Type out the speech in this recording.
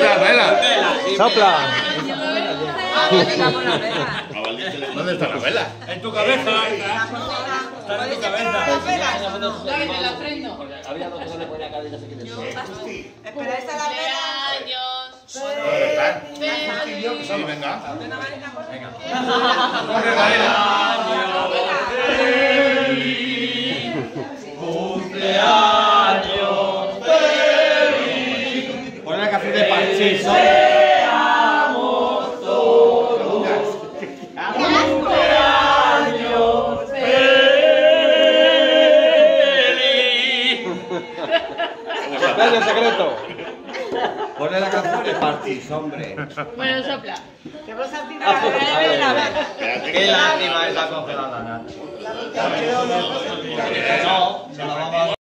Mira, vela. Sopla. ¿Dónde está la vela? En tu cabeza. Está en tu cabeza. Te la prendo. Había dos que no le ponía cara y no sé qué decía. Espera, esta la vela. Venga. La canción de Parchís, Dale secreto. Ponle la canción de Parchís, hombre. Bueno, sopla. Que vos has tirado la vela. Qué lástima esa congelada, Nacho.